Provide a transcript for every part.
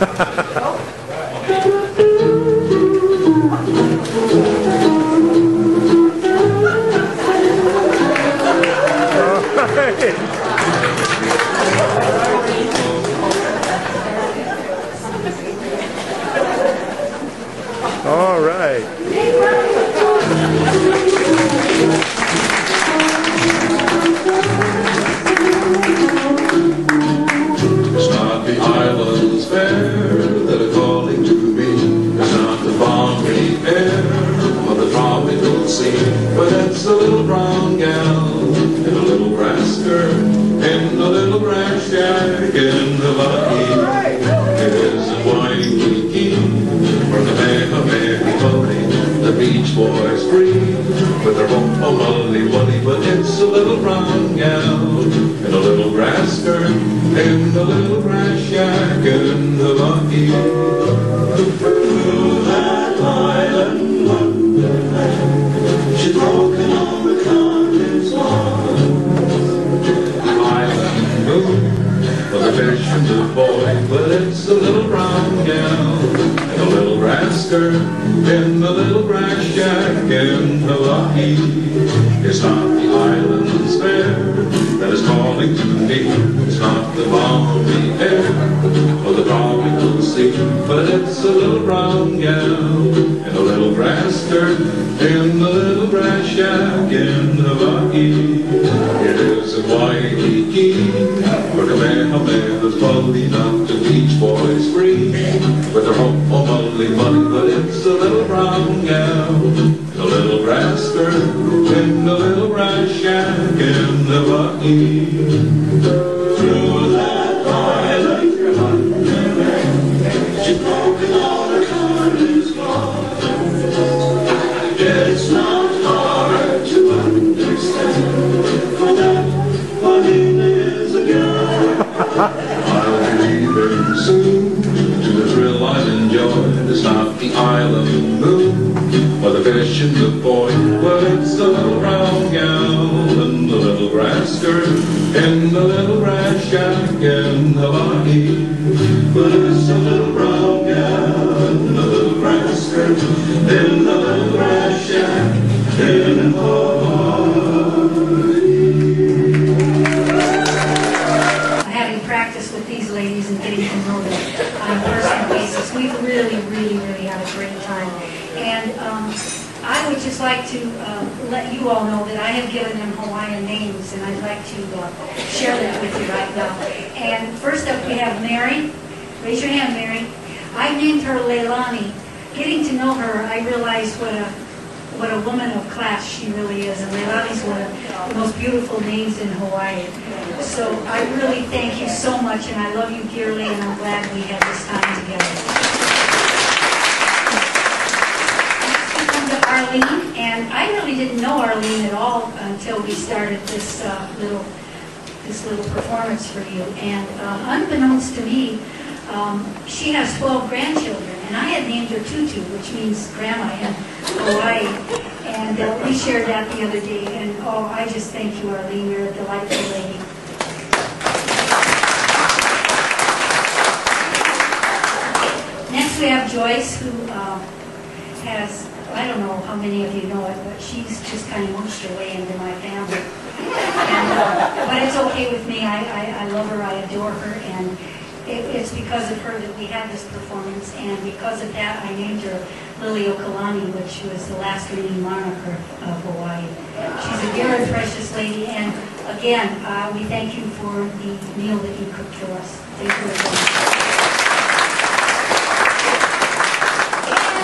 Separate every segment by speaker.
Speaker 1: All
Speaker 2: right.
Speaker 1: Little brown gal in a little grass skirt in a little grass shack in Hawaii. It isn't Waikiki or the Kamehameha the Beach Boys free with their home oh, molly wully, but it's a little brown gal in a little grass skirt in a little grass shack in Hawaii. Through skirt in the little grass shack in Hawaii. It's not the island's fair that is calling to me. It's not the balmy air or the tropical sea, but it's a little brown gal in a little grass skirt in the little grass shack in Hawaii. It isn't Waikiki or Kamehameha's bully, not the Beach Boys free with their home molly but it's a little brown gal a little grass skirt in a little grass shack in Hawaii. Through the in the boy, but it's the little brown gal and the little grass skirt and the little grass shack in Hawaii. But
Speaker 3: we've really, really, really had a great time. And um, I would just like to um, let you all know that I have given them Hawaiian names, and I'd like to uh, share them with you right now. And first up, we have Mary. Raise your hand, Mary. I named her Leilani. Getting to know her, I realized what a what a woman of class she really is. And Leilani's one of the most beautiful names in Hawaii. So I really thank you so much, and I love you dearly, and I'm glad we had this time together. Next we come to Arlene, and I really didn't know Arlene at all until we started this uh, little this little performance for you. And uh, unbeknownst to me, um, she has 12 grandchildren, and I had named her Tutu, which means grandma in Hawaii. And uh, we shared that the other day, and oh, I just thank you, Arlene. You're a delightful lady. Next, we have Joyce, who um, has, I don't know how many of you know it, but she's just kind of moved her way into my family. And, uh, but it's okay with me. I, I, I love her, I adore her, and it, it's because of her that we had this performance, and because of that, I named her Liliuokalani, which was the last reigning of, of Hawaii. She's a dear and precious lady, and again, uh, we thank you for the meal that you cooked for us. Thank you very much.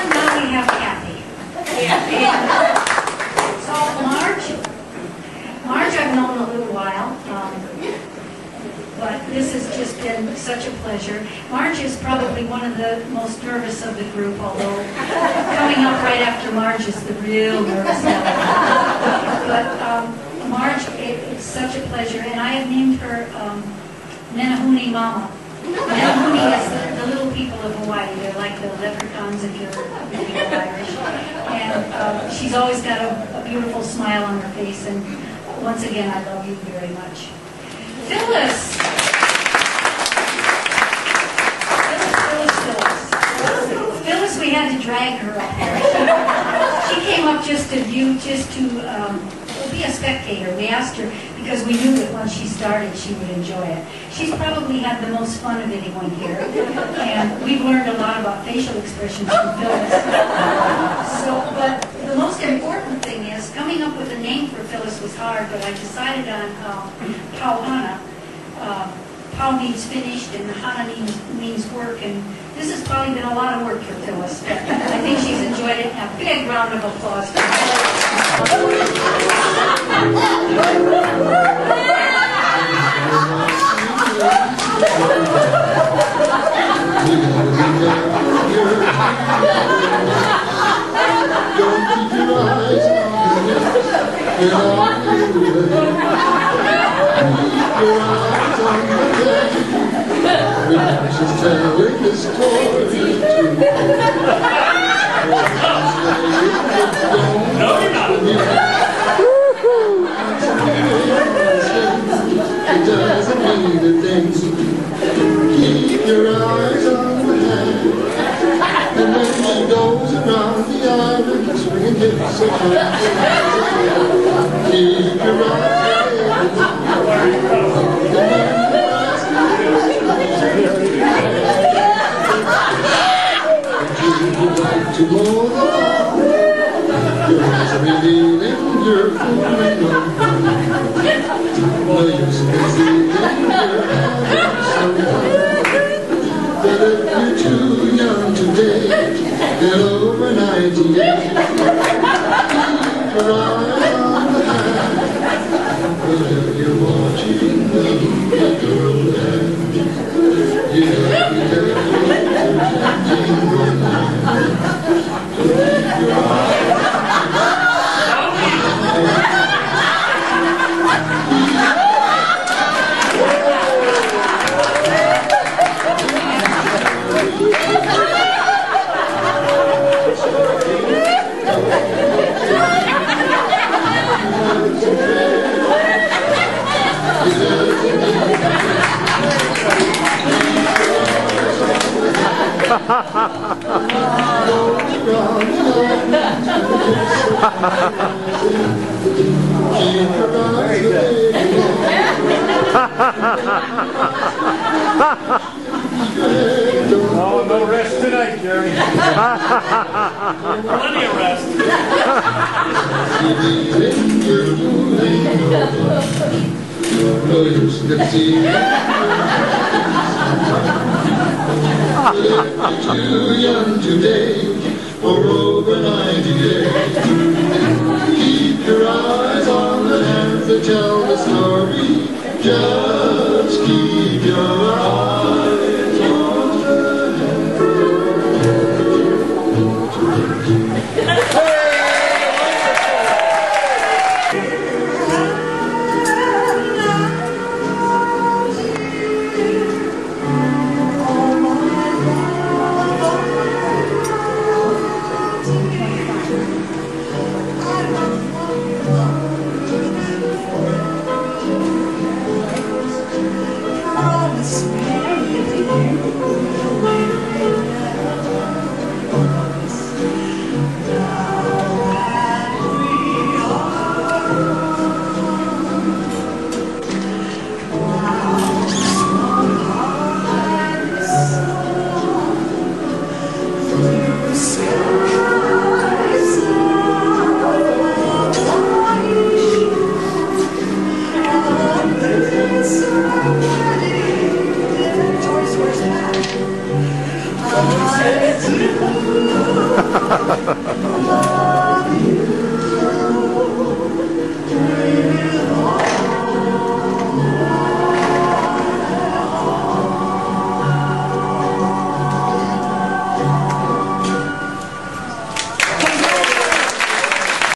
Speaker 3: And now we have Kathy. And So Marge, Marge I've known a little while, um, but this has just been such a pleasure. Marge is probably one of the most nervous of the group, although coming up right after Marge is the real nervous element. But um, Marge, it, it's such a pleasure, and I have named her um, Mama. Menahune is the, the little people of Hawaii. They're like the leprechauns if you're, Irish. And uh, she's always got a, a beautiful smile on her face, and once again, I love you very much. Phyllis, Phyllis, Phyllis. Phyllis, we had to drag her up there. She came up just to view, just to um, be a spectator. We asked her because we knew that once she started, she would enjoy it. She's probably had the most fun of anyone here, and we've learned a lot about facial expressions from Phyllis. So, but the most important thing is coming up with a name for Phyllis was hard, but I decided on um, Pauhana. Uh, Pau means finished, and Hana means, means work, and this has probably been a lot of work for Phyllis, I think she's enjoyed it. A big round of applause for
Speaker 4: No, you're not. Keep your eyes on the hand. And when goes around the island, swinging hips around keep your eyes To mow the lawn, your eyes are revealing your fooling No use your But if you're too young today, get over 98. Keep your
Speaker 5: Plenty of rest.
Speaker 4: Too young today for over 98. Keep your eyes on the hands that tell the story. Just ハ
Speaker 6: ハハハ